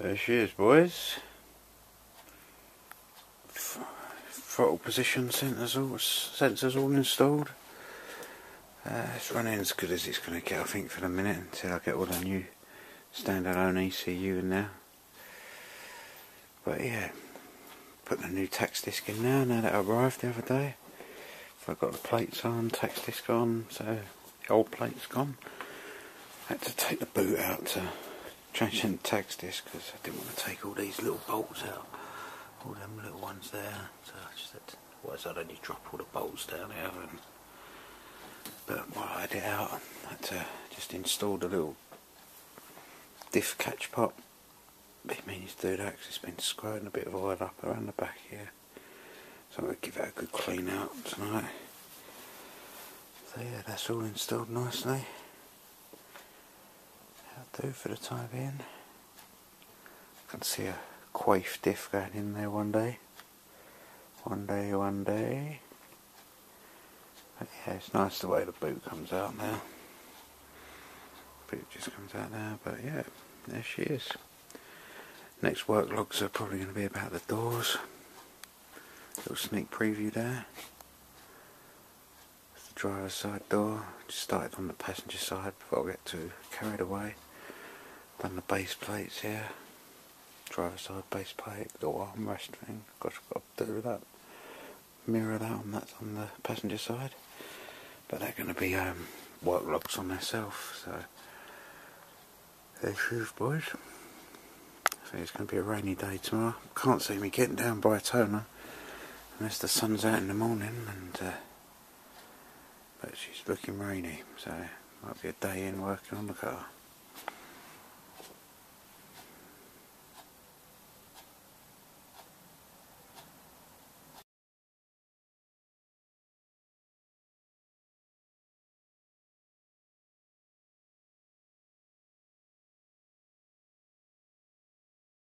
There she is, boys. Throttle position sensors all, sensors all installed. Uh, it's running as good as it's going to get, I think, for the minute until I get all the new standalone ECU in there. But yeah, put the new tax disc in now, now that I arrived the other day. So I've got the plates on, tax disc on, so the old plate's gone. I had to take the boot out to the tax disc because I didn't want to take all these little bolts out. All them little ones there. So I just had to, otherwise I'd only drop all the bolts down there. And, but while I had it out, I had to just install the little diff catch pot. It means to do that because it's been squirting a bit of oil up around the back here. So I'm going to give it a good clean out tonight. So yeah, that's all installed nicely. Do for the time being. I can see a Quaife diff going in there one day. One day, one day. But yeah, it's nice the way the boot comes out now. Boot just comes out now, but yeah, there she is. Next work logs are probably going to be about the doors. Little sneak preview there. It's the driver's side door. Just started on the passenger side before I get too carried away. Done the base plates here. Driver's side base plate, little armrest thing. Got to do that. Mirror that on that's on the passenger side. But they're going to be um, work logs on themselves. So there she is, boys. think it's going to be a rainy day tomorrow. Can't see me getting down by a toner unless the sun's out in the morning. And uh, but she's looking rainy, so might be a day in working on the car.